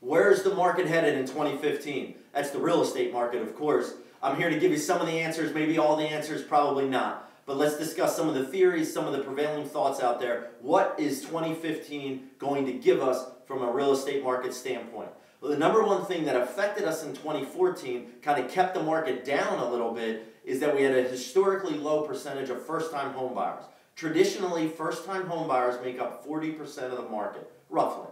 Where's the market headed in 2015? That's the real estate market, of course. I'm here to give you some of the answers, maybe all the answers, probably not. But let's discuss some of the theories, some of the prevailing thoughts out there. What is 2015 going to give us from a real estate market standpoint? Well, the number one thing that affected us in 2014, kind of kept the market down a little bit, is that we had a historically low percentage of first-time home buyers. Traditionally, first-time home buyers make up 40% of the market, roughly.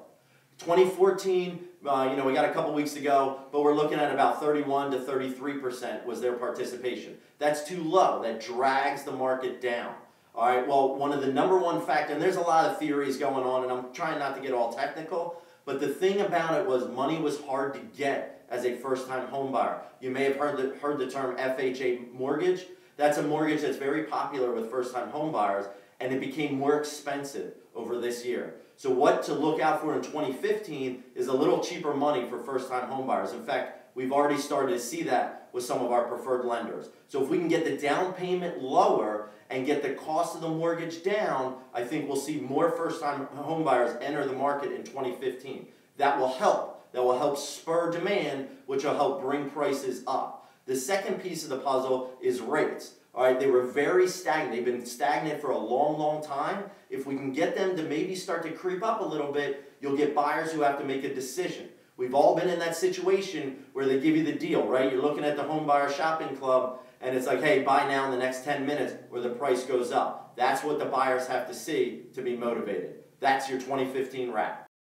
2014, uh, you know, we got a couple weeks to go, but we're looking at about 31 to 33% was their participation. That's too low. That drags the market down. All right, well, one of the number one factor, and there's a lot of theories going on, and I'm trying not to get all technical, but the thing about it was money was hard to get as a first-time home buyer. You may have heard the, heard the term FHA mortgage. That's a mortgage that's very popular with first-time home buyers, and it became more expensive over this year. So what to look out for in 2015 is a little cheaper money for first-time homebuyers. In fact, we've already started to see that with some of our preferred lenders. So if we can get the down payment lower and get the cost of the mortgage down, I think we'll see more first-time homebuyers enter the market in 2015. That will help. That will help spur demand, which will help bring prices up. The second piece of the puzzle is rates. All right, they were very stagnant. They've been stagnant for a long, long time. If we can get them to maybe start to creep up a little bit, you'll get buyers who have to make a decision. We've all been in that situation where they give you the deal, right? You're looking at the home buyer shopping club and it's like, hey, buy now in the next 10 minutes where the price goes up. That's what the buyers have to see to be motivated. That's your 2015 wrap.